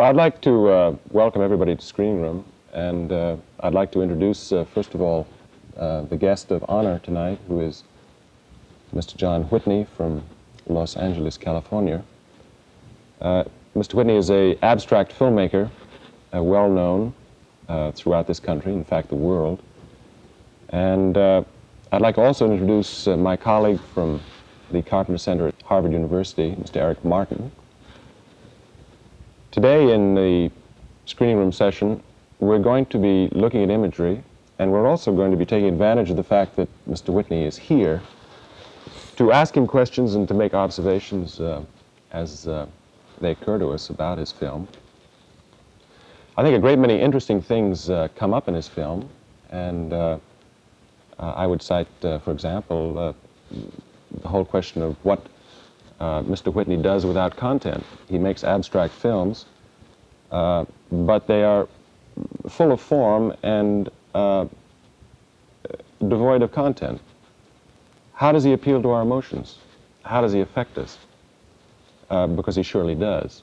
Well, I'd like to uh, welcome everybody to Screening Room, and uh, I'd like to introduce, uh, first of all, uh, the guest of honor tonight, who is Mr. John Whitney from Los Angeles, California. Uh, Mr. Whitney is a abstract filmmaker, uh, well known throughout this country, in fact, the world. And I'd like also to introduce my colleague from the Carpenter Center at Harvard University, Mr. Eric Martin. Today in the screening room session, we're going to be looking at imagery, and we're also going to be taking advantage of the fact that Mr. Whitney is here to ask him questions and to make observations uh, as uh, they occur to us about his film. I think a great many interesting things uh, come up in his film, and uh, uh, I would cite, uh, for example, the whole question of what Mr. Whitney does without content. He makes abstract films, but they are full of form and devoid of content. How does he appeal to our emotions? How does he affect us? Uh, because he surely does.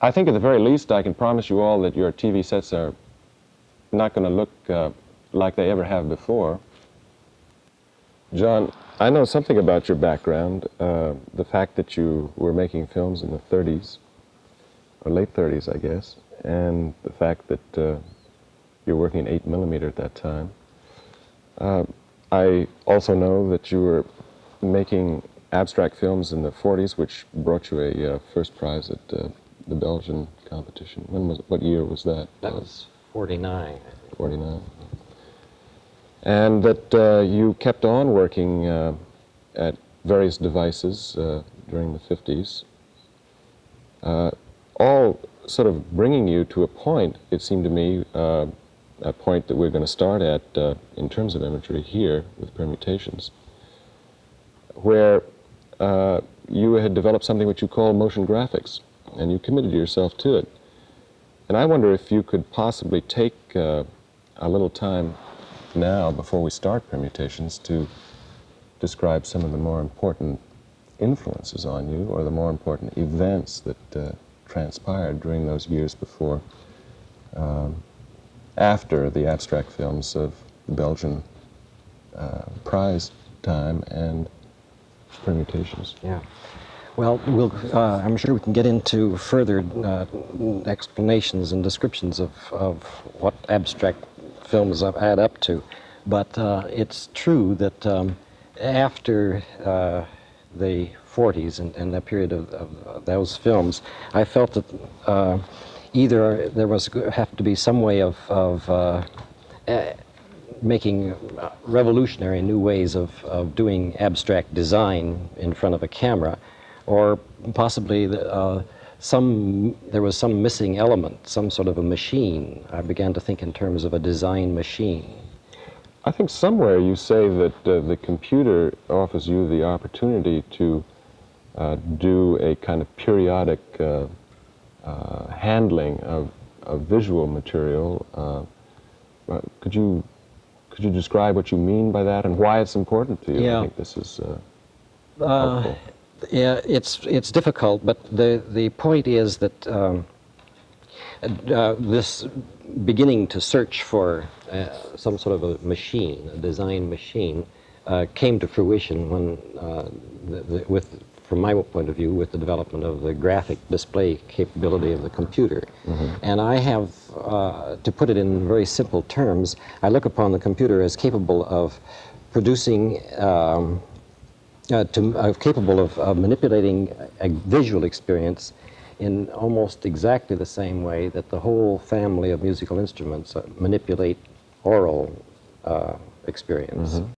I think at the very least I can promise you all that your TV sets are not going to look uh, like they ever have before. John, I know something about your background, uh, the fact that you were making films in the 30s, or late 30s, I guess, and the fact that uh, you're working in 8 millimeter at that time. Uh, I also know that you were making abstract films in the 40s, which brought you a uh, first prize at uh, the Belgian competition. When was what year was that? That was 49. 49. And that uh, you kept on working uh, at various devices uh, during the 50s, all sort of bringing you to a point, it seemed to me, a point that we're going to start at uh, in terms of imagery here with permutations, where uh, you had developed something which you call motion graphics, and you committed yourself to it. And I wonder if you could possibly take uh, a little time now, before we start permutations, to describe some of the more important influences on you or the more important events that uh, transpired during those years before um, after the abstract films of the Belgian uh, prize time and permutations. Yeah. Well, we'll uh, I'm sure we can get into further uh, explanations and descriptions of, of what abstract films add up to. But uh, it's true that um, after uh, the 40s and, and the period of, of, those films, I felt that uh, either there was have to be some way of, of uh, uh, making revolutionary new ways of, of doing abstract design in front of a camera, or possibly the, uh, some there was some missing element, some sort of a machine. I began to think in terms of a design machine. I think somewhere you say that uh, the computer offers you the opportunity to uh, do a kind of periodic uh, uh, handling of, of visual material. Uh, could you could you describe what you mean by that and why it's important to you? Yeah. I think this is uh, uh, yeah, it's it's difficult, but the the point is that um, uh, this beginning to search for uh, some sort of a machine, a design machine, uh, came to fruition when the, the, with from my point of view, with the development of the graphic display capability of the computer. Mm-hmm. And I have, uh, to put it in very simple terms, I look upon the computer as capable of producing, um, uh, to, uh, capable of, manipulating a visual experience in almost exactly the same way that the whole family of musical instruments uh, manipulate aural uh, experience. Mm-hmm.